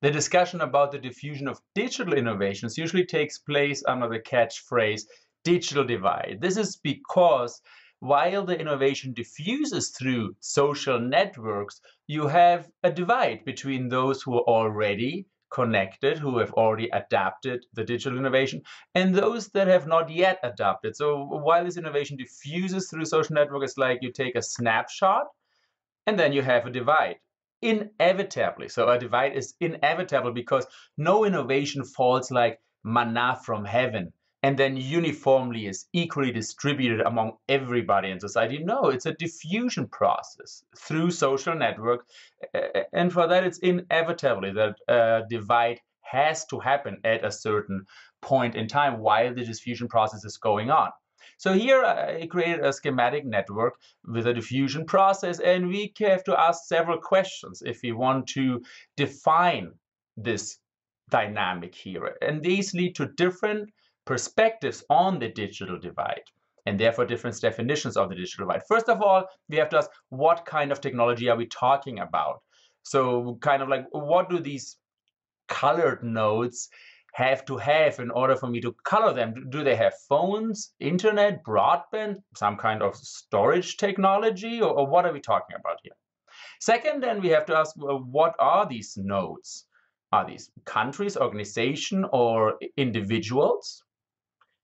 The discussion about the diffusion of digital innovations usually takes place under the catchphrase digital divide. This is because while the innovation diffuses through social networks, you have a divide between those who are already connected, who have already adapted the digital innovation, and those that have not yet adapted. So while this innovation diffuses through social networks, it's like you take a snapshot and then you have a divide. Inevitably. So a divide is inevitable because no innovation falls like manna from heaven and then uniformly is equally distributed among everybody in society. No, it's a diffusion process through social network. And for that, it's inevitably that a divide has to happen at a certain point in time while the diffusion process is going on. So here I created a schematic network with a diffusion process, and we have to ask several questions if we want to define this dynamic here. And these lead to different perspectives on the digital divide and therefore different definitions of the digital divide. First of all, we have to ask what kind of technology are we talking about? So kind of like what do these colored nodes have to have in order for me to color them? Do they have phones, internet, broadband, some kind of storage technology, or, or what are we talking about here? Second, then we have to ask, well, what are these nodes? Are these countries, organization, or individuals?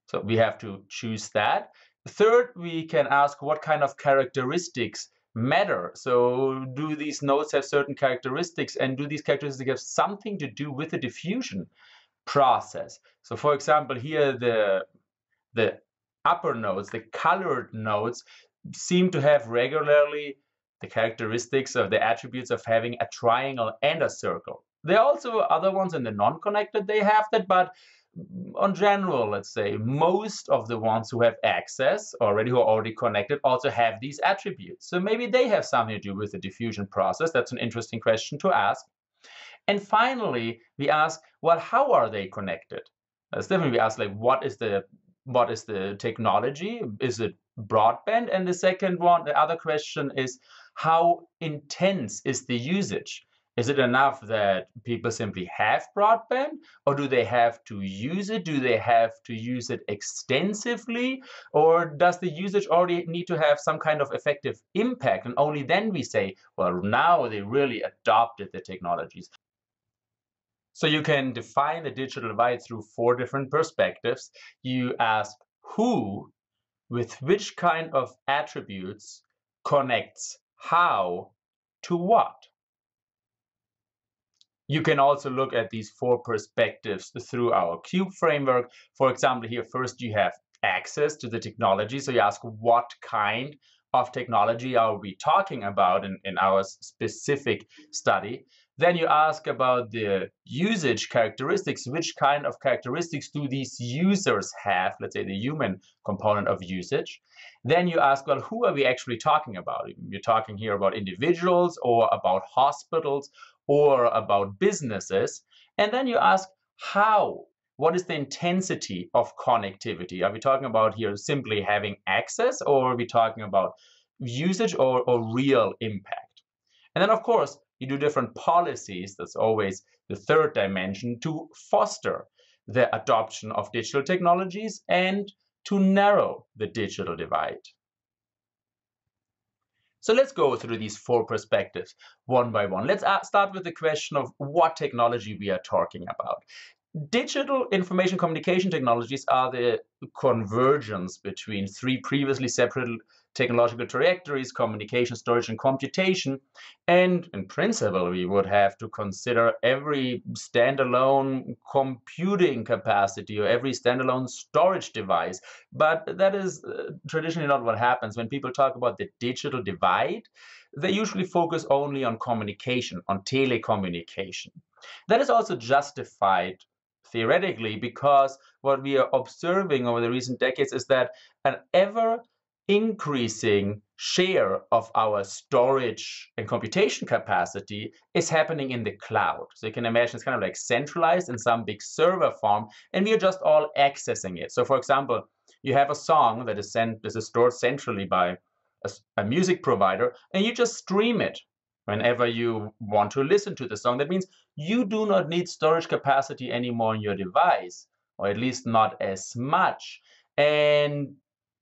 So we have to choose that. Third, we can ask what kind of characteristics matter. So do these nodes have certain characteristics and do these characteristics have something to do with the diffusion process? So for example, here the, the upper nodes, the colored nodes, seem to have regularly the characteristics of the attributes of having a triangle and a circle. There are also other ones in the non-connected they have that, but on general, let's say, most of the ones who have access already, who are already connected, also have these attributes. So maybe they have something to do with the diffusion process. That's an interesting question to ask. And finally, we ask, well, how are they connected? Uh, That's different. We ask, like, what is the what is the technology? Is it broadband? And the second one, the other question is, how intense is the usage? Is it enough that people simply have broadband or do they have to use it? Do they have to use it extensively or does the usage already need to have some kind of effective impact? And only then we say, well, now they really adopted the technologies. So you can define the digital divide through four different perspectives. You ask who with which kind of attributes connects how to what. You can also look at these four perspectives through our cube framework. For example, here first you have access to the technology. So you ask what kind of technology are we talking about in, in our specific study. Then you ask about the usage characteristics. Which kind of characteristics do these users have? Let's say the human component of usage. Then you ask, well, who are we actually talking about? You're talking here about individuals or about hospitals or about businesses. And then you ask how, what is the intensity of connectivity? Are we talking about here simply having access or are we talking about usage or, or real impact? And then of course, you do different policies, that's always the third dimension, to foster the adoption of digital technologies and to narrow the digital divide. So let's go through these four perspectives one by one. Let's uh, start with the question of what technology we are talking about. Digital information communication technologies are the convergence between three previously separate technological trajectories, communication, storage, and computation. And in principle, we would have to consider every standalone computing capacity or every standalone storage device. But that is uh, traditionally not what happens. When people talk about the digital divide, they usually focus only on communication, on telecommunication. That is also justified theoretically because what we are observing over the recent decades is that an ever increasing share of our storage and computation capacity is happening in the cloud. So you can imagine it's kind of like centralized in some big server farm, and we are just all accessing it. So for example, you have a song that is sent, this is stored centrally by a, a music provider, and you just stream it whenever you want to listen to the song. That means you do not need storage capacity anymore on your device, or at least not as much. And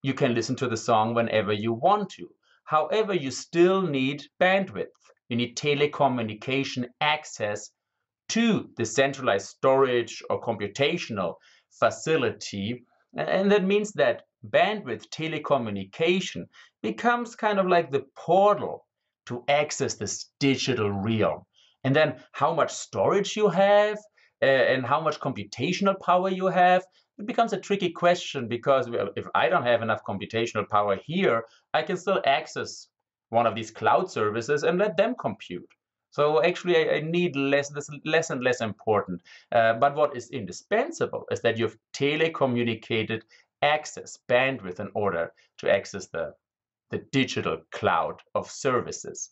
you can listen to the song whenever you want to. However, you still need bandwidth. You need telecommunication access to the centralized storage or computational facility. And that means that bandwidth telecommunication becomes kind of like the portal to access this digital realm. And then how much storage you have uh, and how much computational power you have, it becomes a tricky question because if I don't have enough computational power here, I can still access one of these cloud services and let them compute. So actually, I, I need less, this less and less important. Uh, but what is indispensable is that you've telecommunicated access, bandwidth in order to access the, the digital cloud of services.